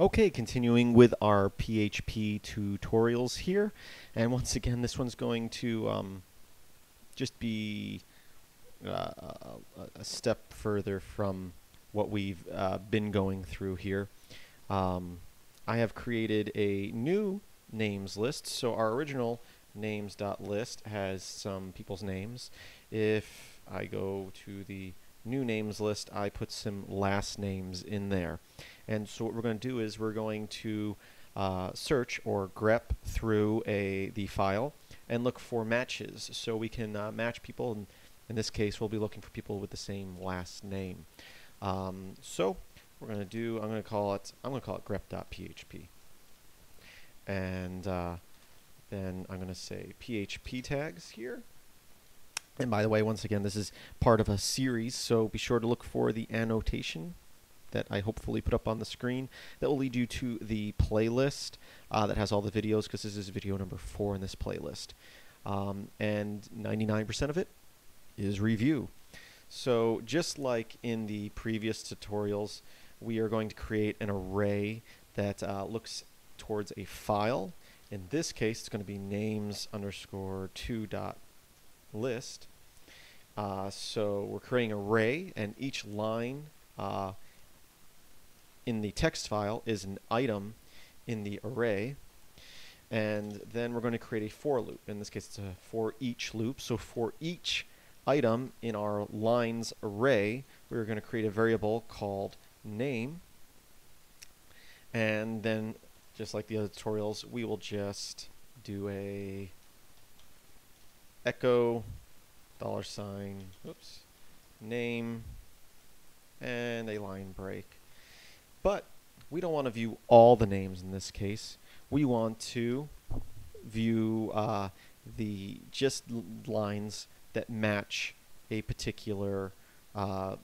Okay, continuing with our PHP tutorials here. And once again, this one's going to um, just be uh, a, step further from what we've uh, been going through here. Um, I have created a new names list. So our original names.list has some people's names. If I go to the new names list, I put some last names in there. And so what we're going to do is we're going to uh, search or grep through a the file and look for matches. So we can uh, match people. And in this case, we'll be looking for people with the same last name. Um, so we're going to do. I'm going to call it. I'm going to call it grep.php. And uh, then I'm going to say PHP tags here. And by the way, once again, this is part of a series, so be sure to look for the annotation that I hopefully put up on the screen that will lead you to the playlist uh, that has all the videos because this is video number four in this playlist. Um, and 99% of it is review. So just like in the previous tutorials, we are going to create an array that uh, looks towards a file. In this case, it's going to be names underscore two dot list. Uh, so we're creating an array, and each line uh, in the text file is an item in the array. And then we're going to create a for loop. In this case, it's a for each loop. So for each item in our lines array, we're going to create a variable called name. And then, just like the other tutorials, we will just do a echo dollar sign, oops, name, and a line break. But we don't want to view all the names in this case. We want to view uh, the just lines that match a particular uh,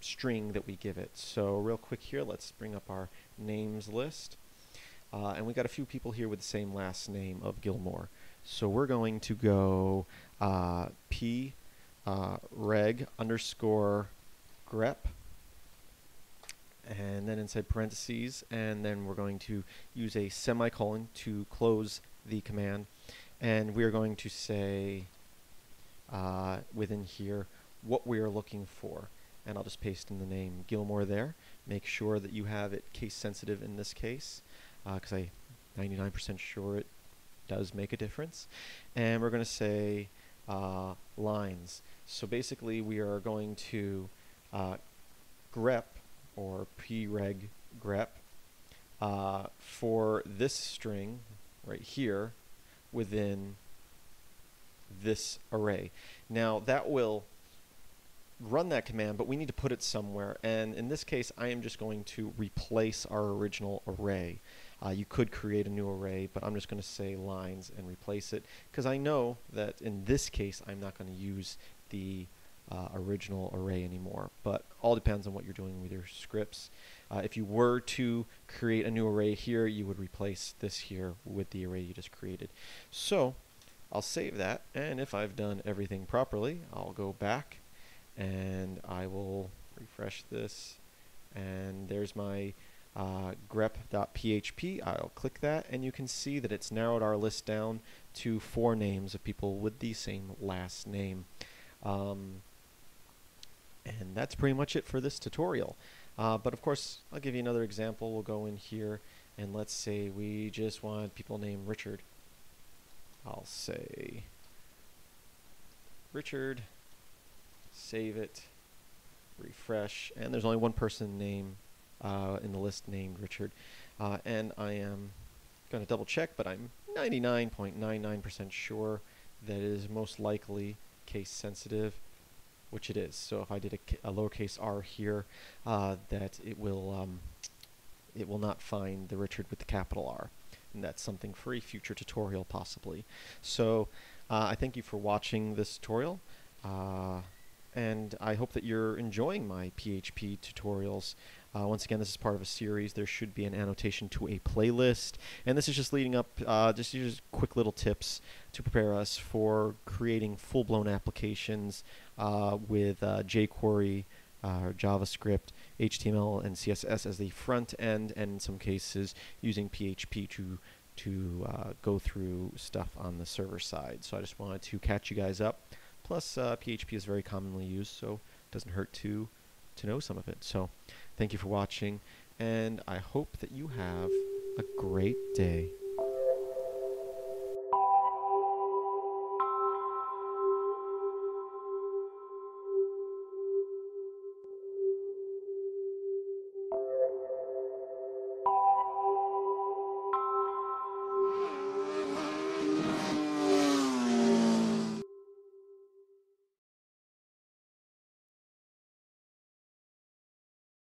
string that we give it. So real quick here, let's bring up our names list. Uh, and we got a few people here with the same last name of Gilmore. So we're going to go uh, p uh, reg underscore grep and then inside parentheses and then we're going to use a semicolon to close the command. And we are going to say uh, within here what we are looking for. And I'll just paste in the name Gilmore there. Make sure that you have it case sensitive in this case because uh, I 99% sure it does make a difference. And we're going to say uh, lines. So basically we are going to uh, grep or preg grep uh, for this string right here within this array. Now that will run that command, but we need to put it somewhere. And in this case, I am just going to replace our original array. Uh, you could create a new array, but I'm just going to say lines and replace it because I know that in this case, I'm not going to use the uh, original array anymore. But all depends on what you're doing with your scripts. Uh, if you were to create a new array here, you would replace this here with the array you just created. So I'll save that, and if I've done everything properly, I'll go back and I will refresh this, and there's my uh, grep.php. I'll click that, and you can see that it's narrowed our list down to four names of people with the same last name. Um, and that's pretty much it for this tutorial. Uh, but of course, I'll give you another example. We'll go in here and let's say we just want people named Richard. I'll say Richard, save it, refresh, and there's only one person name uh, in the list named Richard. Uh, and I am going to double check, but I'm 99.99% sure that it is most likely case sensitive which it is. So if I did a, a lowercase r here, uh, that it will um, it will not find the Richard with the capital R. And that's something for a future tutorial possibly. So uh, I thank you for watching this tutorial. Uh, and I hope that you're enjoying my PHP tutorials. Uh, once again, this is part of a series. There should be an annotation to a playlist, and this is just leading up, uh, just use quick little tips to prepare us for creating full-blown applications uh, with uh, jQuery uh, JavaScript HTML and CSS as the front end, and in some cases using PHP to to uh, go through stuff on the server side. So I just wanted to catch you guys up. Plus, PHP is very commonly used, so it doesn't hurt to to know some of it. So, thank you for watching, and I hope that you have a great day.